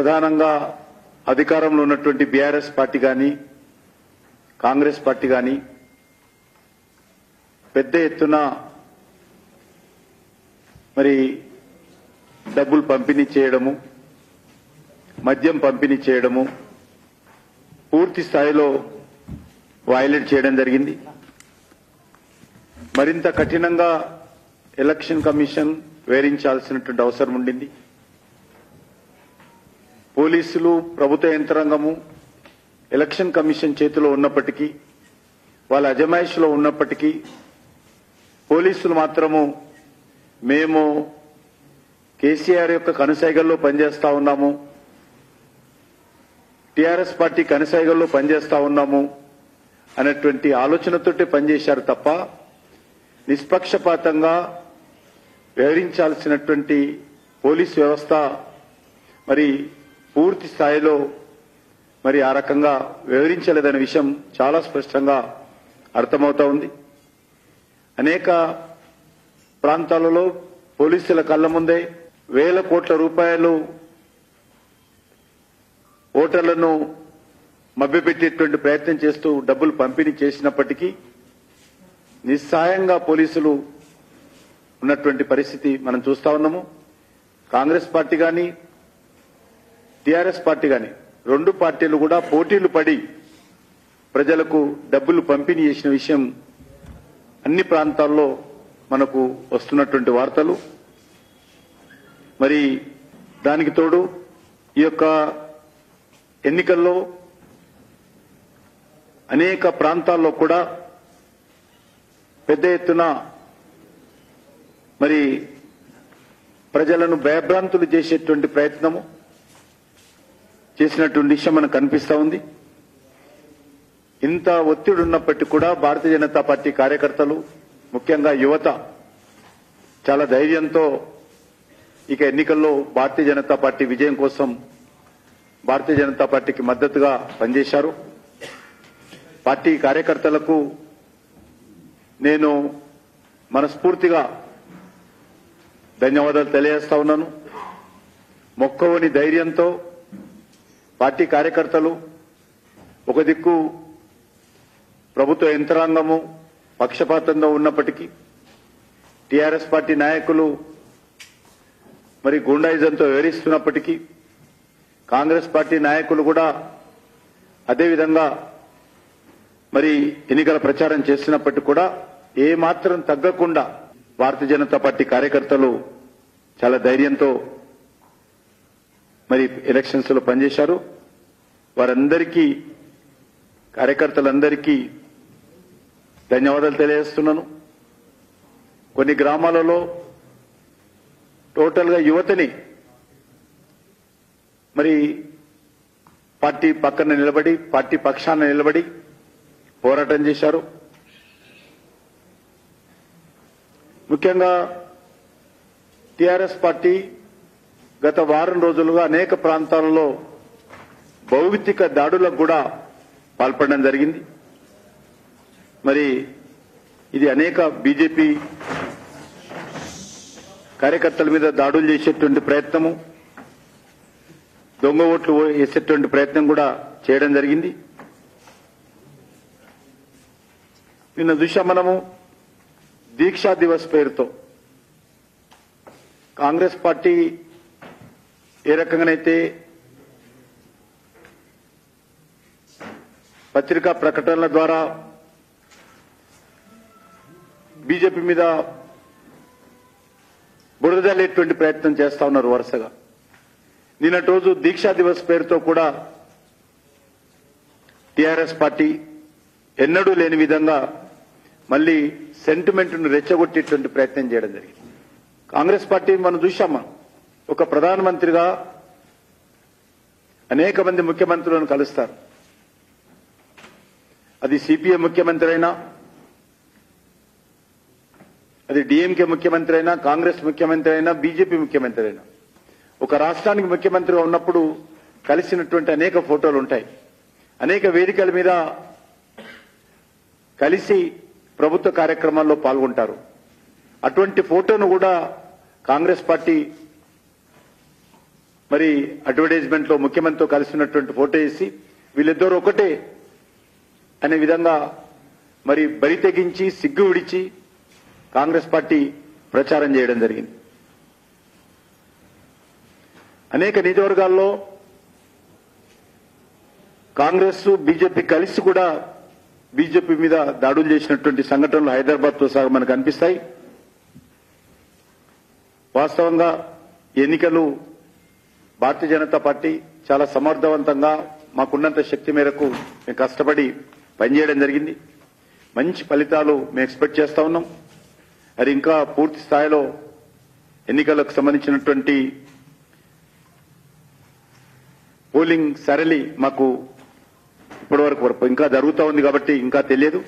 ప్రధానంగా అధికారంలో ఉన్నటువంటి బీఆర్ఎస్ పార్టీ కానీ కాంగ్రెస్ పార్టీ కానీ పెద్ద ఎత్తున మరి డబ్బులు పంపిణీ చేయడము మద్యం పంపిణీ చేయడము పూర్తి స్థాయిలో వైలేట్ చేయడం జరిగింది. మరింత కఠినంగా ఎలక్షన్ కమిషన్ వేరించాల్సినటువంటి అవసరం ఉండింది. పోలీసులు ప్రభుత్వ యంత్రాంగము ఎలక్షన్ కమిషన్ చేతిలో ఉన్నప్పటికీ వాళ్ళ అజమాయిషిలో ఉన్నప్పటికీ పోలీసులు మాత్రము మేము కేసీఆర్ యొక్క కనుసైగల్లో పనిచేస్తా ఉన్నాము. టీఆర్ఎస్ పార్టీ కనుసైగల్లో పనిచేస్తా ఉన్నాము అనేటువంటి ఆలోచనతోటి పనిచేశారు తప్ప నిష్పక్షపాతంగా వ్యవహరించాల్సినటువంటి పోలీస్ వ్యవస్థ మరి పూర్తి స్థాయిలో మరి ఆ రకంగా వివరించలేదనే విషయం చాలా స్పష్టంగా అర్థమవుతా ఉంది. అనేక ప్రాంతాలలో పోలీసుల కళ్ళ ముందే వేల కోట్ల రూపాయలు ఓటర్లను మభ్యపెట్టేటువంటి ప్రయత్నం చేస్తూ డబ్బులు పంపిణీ చేసినప్పటికీ నిస్సాయంగా పోలీసులు ఉన్నటువంటి పరిస్థితి మనం చూస్తా ఉన్నాము. కాంగ్రెస్ పార్టీ కానీ టీఆర్ఎస్ పార్టీ కానీ రెండు పార్టీలు కూడా పోటీలు పడి ప్రజలకు డబ్బులు పంపిణీ చేసిన విషయం అన్ని ప్రాంతాల్లో మనకు వస్తున్నటువంటి వార్తలు. మరి దానికి తోడు ఈ యొక్క ఎన్నికల్లో అనేక ప్రాంతాల్లో కూడా పెద్ద ఎత్తున మరి ప్రజలను భయభ్రాంతులు చేసేటువంటి ప్రయత్నము. చేసినటువంటి విషయం మనకు కనిపిస్తా ఉంది. ఇంత ఒత్తిడి ఉన్నప్పటికీ కూడా భారతీయ జనతా పార్టీ కార్యకర్తలు ముఖ్యంగా యువత చాలా ధైర్యంతో ఇక ఎన్నికల్లో భారతీయ జనతా పార్టీ విజయం కోసం భారతీయ జనతా పార్టీకి మద్దతుగా పనిచేశారు. పార్టీ కార్యకర్తలకు నేను మనస్ఫూర్తిగా ధన్యవాదాలు తెలియజేస్తా ఉన్నాను. మొక్కవని ధైర్యంతో పార్టీ కార్యకర్తలు ఒక దిక్కు ప్రభుత్వ యంత్రాంగము పక్షపాతంగా ఉన్నప్పటికీ టీఆర్ఎస్ పార్టీ నాయకులు మరి గుండాయిజంతో వివరిస్తున్నప్పటికీ కాంగ్రెస్ పార్టీ నాయకులు కూడా అదేవిధంగా మరి ఎన్నికల ప్రచారం చేస్తున్నప్పటికీ కూడా ఏ మాత్రం తగ్గకుండా భారతీయ జనతా పార్టీ కార్యకర్తలు చాలా ధైర్యంతో మరి ఎలక్షన్స్లో పనిచేశారు. వారందరికీ కార్యకర్తలందరికీ ధన్యవాదాలు తెలియజేస్తున్నాను. కొన్ని గ్రామాలలో టోటల్గా యువతని మరి పార్టీ పక్కన నిలబడి పార్టీ పక్షాన నిలబడి పోరాటం చేశారు. ముఖ్యంగా టీఆర్ఎస్ పార్టీ గత వారం రోజులుగా అనేక ప్రాంతాలలో భౌతిక దాడులకు కూడా పాల్పడడం జరిగింది. మరి ఇది అనేక బీజేపీ కార్యకర్తల మీద దాడులు చేసేటువంటి ప్రయత్నము దొంగ ఓట్లు వేసేటువంటి ప్రయత్నం కూడా చేయడం జరిగింది. నిన్న చూసాం మనము దీక్షా దివస్ పేరుతో కాంగ్రెస్ పార్టీ ఏ రకంగానైతే పత్రికా ప్రకటనల ద్వారా బీజేపీ మీద బురదలేటువంటి ప్రయత్నం చేస్తా ఉన్నారు వరుసగా. నిన్నటి రోజు దీక్షా దివస్ పేరుతో కూడా టీఆర్ఎస్ పార్టీ ఎన్నడూ లేని విధంగా మళ్ళీ సెంటిమెంట్ను రెచ్చగొట్టేటువంటి ప్రయత్నం చేయడం జరిగింది. కాంగ్రెస్ పార్టీ మనం చూశామా? ఒక ప్రధానమంత్రిగా అనేక మంది ముఖ్యమంత్రులను కలుస్తారు. అది సిపిఎం ముఖ్యమంత్రి అయినా అది డిఎంకే ముఖ్యమంత్రి అయినా కాంగ్రెస్ ముఖ్యమంత్రి అయినా బీజేపీ ముఖ్యమంత్రి అయినా ఒక రాష్ట్రానికి ముఖ్యమంత్రిగా ఉన్నప్పుడు కలిసినటువంటి అనేక ఫోటోలు ఉంటాయి. అనేక వేదికల మీద కలిసి ప్రభుత్వ కార్యక్రమాల్లో పాల్గొంటారు. అటువంటి ఫోటోను కూడా కాంగ్రెస్ పార్టీ మరి అడ్వర్టైజ్మెంట్లో ముఖ్యమంత్రితో కలిసినటువంటి ఫోటో వేసి వీళ్ళిద్దరూ ఒకటే అనే విధంగా మరి బరి తెగించి సిగ్గు విడిచి కాంగ్రెస్ పార్టీ ప్రచారం చేయడం జరిగింది. అనేక నియోజకవర్గాల్లో కాంగ్రెస్ బీజేపీ కలిసి కూడా బీజేపీ మీద దాడులు చేసినటువంటి సంఘటనలు హైదరాబాద్తో సహా మనకు అనిపిస్తాయి. వాస్తవంగా ఎన్నికలు భారతీయ జనతా పార్టీ చాలా సమర్థవంతంగా మాకున్నంత శక్తి మేరకు మేము కష్టపడి పనిచేయడం జరిగింది. మంచి ఫలితాలు మేము ఎక్స్పెక్ట్ చేస్తా ఉన్నాం. అది ఇంకా పూర్తి స్థాయిలో ఎన్నికలకు సంబంధించినటువంటి పోలింగ్ సరళి మాకు ఇప్పటి వరకు ఇంకా జరుగుతూ ఉంది కాబట్టి ఇంకా తెలియదు.